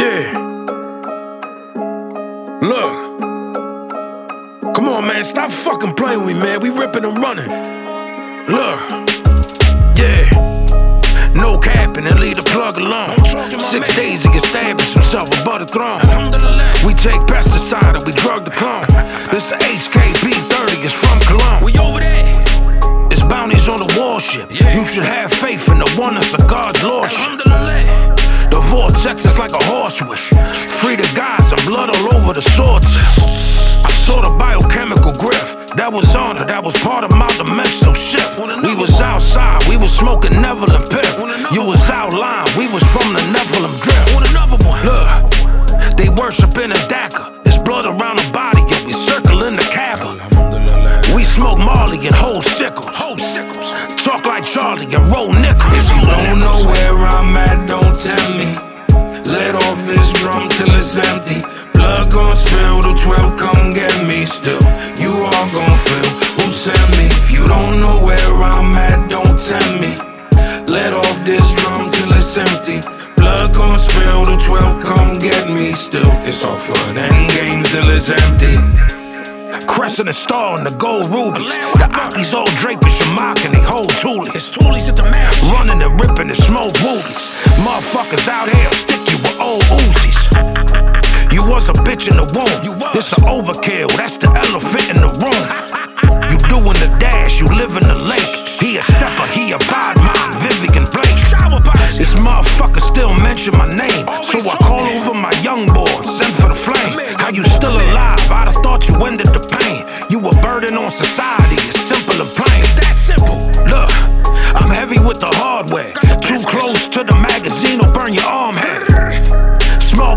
Yeah. Look. Come on, man. Stop fucking playing with me, man. We ripping and running. Look. Yeah. No capping and leave the plug alone. Six days he can establish himself above the throne. We take pesticide and we drug the clone. This HKP 30 is from Cologne. We over there. It's bounties on the warship. You should have faith in the oneness of God's lordship. Alhamdulillah. Vortex is like a horse wish. Free the guys and blood all over the sword I saw the biochemical grift. That was honor, that was part of my dimensional shift. We was outside, we was smoking Neville and Piff. You was outline, we was from the Nephilim drift. Want? Look, they worship in a Dhaka. There's blood around the body, yet we circle in the Kaaba. We smoke Marley and. Hold sickles. Talk like Charlie and roll nickels. Still. You all gon' feel who sent me. If you don't know where I'm at, don't tell me. Let off this drum till it's empty. Blood gon' spill, the 12 come get me still. It's all fun and games till it's empty. Crescent and star and the gold rubies. The Aki's all draped in shemagh and they hold toolies. It's toolies at the match. Running and ripping and smoke woolies. Motherfuckers out here stick you with old Uzis. You was a bitch in the womb. This a overkill, that's the elephant in the room. You doing the dash, you live in the lake. He a stepper, he a bad mind, Vivian Blake. This motherfucker still mention my name. So I call over my young boy, send for the flame. How you still alive? I'd have thought you ended the pain. You a burden on society, it's simple and plain. That simple. Look, I'm heavy with the hardware. Too close to the magazine will burn your arm hair.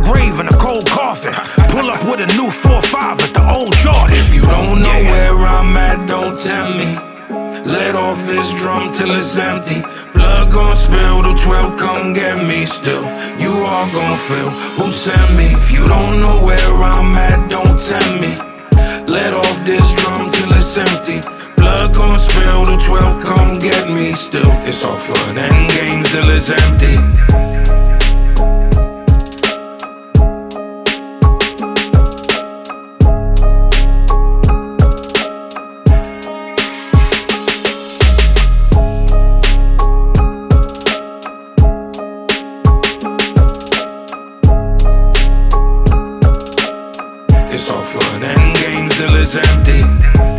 Grave in a cold coffin. Pull up with a new 4-5 at the old Jordan. If you don't know where I'm at, don't tell me. Let off this drum till it's empty. Blood gon' spill, the 12 come get me still. You all gon' feel who sent me. If you don't know where I'm at, don't tell me. Let off this drum till it's empty. Blood gon' spill, the 12 come get me still. It's all fun and games till it's empty. It's all fun and games till it's empty.